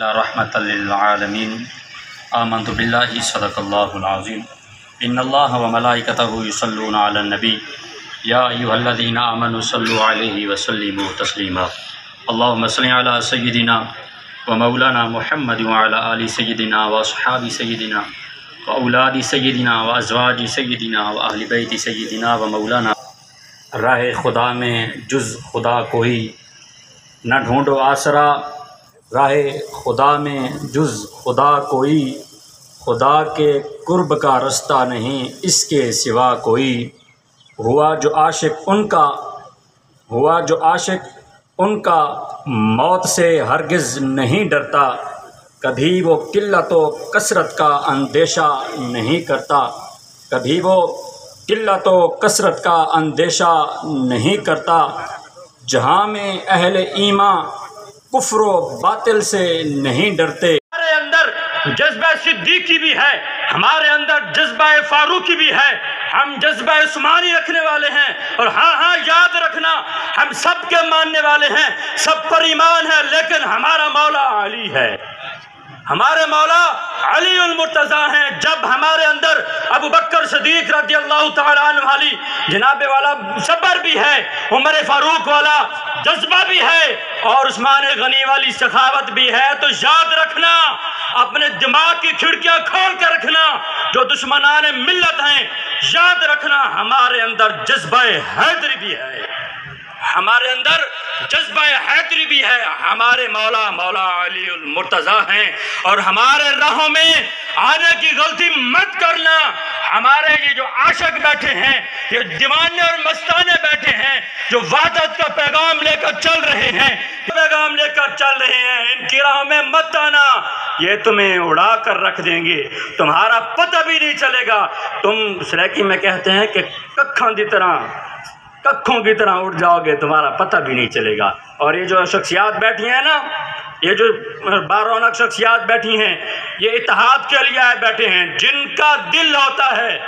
रहमतमीन आमन बिल्लाहि सदक़ल्लाहुल इन्नल्लाह व मलाइकतहु युसल्लूना अलन नबी या अय्युहल्लज़ीना आमनु सल्लु अलैहि व सल्लिमु तस्लीमा अल्लाहुम्म सल्लि व मौलाना मुहम्मद व अला आलि सय्यिदिना व असहाबि सय्यिदिना व औलादि सय्यिदिना व अज़वाजि सय्यिदिना व अहलि व मौलाना राह खुदा में जुज़ खुदा कोई। न ढूंढो आसरा। राह खुदा में जुज़, खुदा कोई, खुदा के कुर्ब का रास्ता नहीं, इसके सिवा कोई। हुआ जो आशिक उनका, हुआ जो आशिक उनका, मौत से हरगिज़ नहीं डरता। कभी वो किल्लत व कसरत का अंदेशा नहीं करता। कभी वो किल्लत व कसरत का अंदेशा नहीं करता। जहाँ में अहल ईमा कुफ्र बातिल से नहीं डरते। हमारे अंदर जज्बा सिद्दीकी भी है, हमारे अंदर जज्बा फारूकी भी है। हम जज्बा उस्मानी रखने वाले हैं और हाँ हाँ याद रखना, हम सब के मानने वाले हैं, सब पर ईमान है, लेकिन हमारा मौला अली है। हमारे मौला अली मुर्तज़ा हैं, जब हमारे अंदर अबू बकर सदीक रदी अल्लाह वाली जनाबे वाला सबर भी है, उमर फारूक वाला जज्बा भी है, और उस्मान गनी वाली सखावत भी है तो याद रखना, अपने दिमाग की खिड़कियाँ खोल कर रखना, जो दुश्मनान मिलत हैं, याद रखना, हमारे अंदर जज्बा हैदरी भी है। हमारे अंदर जज्बा हैदरी भी है। हमारे मौला मौला अली मुर्तज़ा हैं। और हमारे राहों में आने की गलती मत करना। हमारे ये जो आशक बैठे हैं, ये दीवाने और मस्ताने बैठे हैं, जो वादत का पैगाम लेकर चल रहे हैं, पैगाम लेकर चल रहे हैं, इनकी राह में मत आना। ये तुम्हें उड़ा कर रख देंगे। तुम्हारा पता भी नहीं चलेगा। तुम सरेकी में कहते हैं कि कखा की तरह कखों की तरह उठ जाओगे, तुम्हारा पता भी नहीं चलेगा। और ये जो शख्सियात बैठी हैं ना, ये जो बारौनक शख्सियात बैठी हैं, ये इतिहाद के लिए आए बैठे हैं। जिनका दिल होता है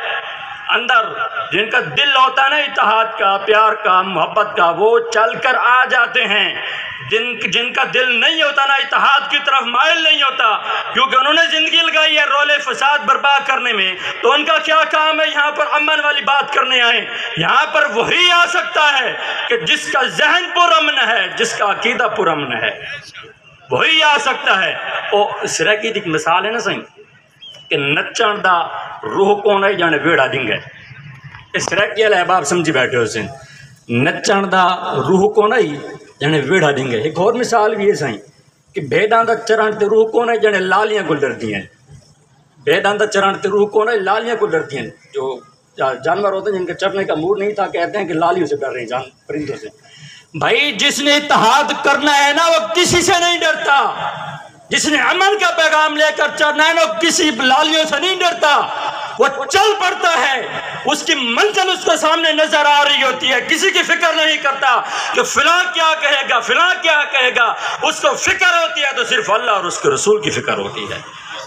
अंदर, जिनका दिल होता है ना इतिहाद का, प्यार का, मोहब्बत का, वो चल कर आ जाते हैं। जिन, जिनका दिल नहीं होता ना इतिहाद की तरफ़ मायल नहीं होता, क्योंकि उन्होंने ज़िंदगी लगाई है रोले फसाद बर्बाद करने में। तो उनका क्या काम है? यहाँ पर अमन वाली बात करने आए। यहाँ पर वही आ सकता है कि जिसका जहन पुरमन है, जिसका अकीदा पुरमन है। वही आ सकता है। और सिरकी की मिसाल है ना, सही? कि नचण का रूह कौन है जाने वेड़ा दिंगे। इस सिरकी वाले अहबाब समझी बैठे हो सिंह नचण का रूह कौन है जने वेड़ा देंगे। एक और मिसाल भी है साईं, कि भेदां का चरण ते रूह कौन है जने लालियाँ को डरती हैं भेदां का चरण ते रूह कौन है, लालियाँ को डरती हैं जो जानवर होते हैं, जिनके चढ़ने का मूड नहीं था, कहते हैं कि लालियों से डर रहे हैं, जान परिंदों से। भाई, जिसने इतिहाद करना है ना, वो किसी से नहीं डरता। जिसने अमन का पैगाम लेकर चढ़ना है किसी लालियों से नहीं डरता, वो चल पड़ता है। उसकी मंजिल उसके सामने नज़र आ रही होती है। किसी की फ़िक्र नहीं करता। कि फिला क्या कहेगा फिला क्या कहेगा, उसको फ़िक्र होती है तो सिर्फ़ अल्लाह और उसके रसूल की फ़िक्र होती है।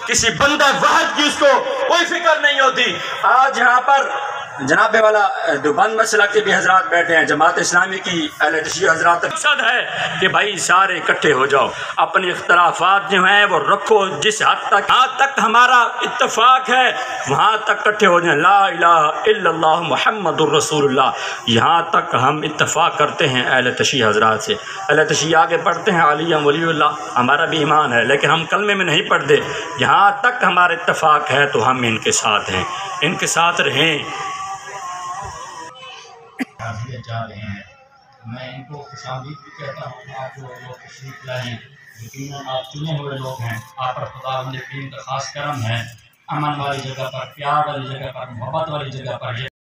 किसी बंदा, वाहद की उसको कोई फ़िक्र नहीं होती। आज यहाँ पर जनाबे वाला दुबंद मसला के भी हजरात बैठे हैं। जमात इस्लामी की हजरात मकसद है कि भाई सारे इकट्ठे हो जाओ। अपने इख्तलाफात जो हैं, वो रखो। जिस हद तक यहाँ तक हमारा इत्तेफाक है, वहाँ तक इकट्ठे हो जाए। ला मोहम्मद रसूलुल्लाह। यहाँ तक हम इत्तेफाक करते हैं अहल तशी हजरात से। अहल तशी आगे पढ़ते हैं, आलिया वली हमारा भी ईमान है, लेकिन हम कलमे में नहीं पढ़ते। यहाँ तक हमारा इत्तेफाक है तो हम इनके साथ हैं। इनके साथ रहें। हाजिर जा रहे हैं। मैं इनको खुशामदीद भी कहता हूँ, आप जो लोग तशरीफ़ लाए यकीन आप चुने हुए लोग हैं, आप पर खुदा का खास करम है। अमन वाली जगह पर, प्यार वाली जगह पर, मोहब्बत वाली जगह पर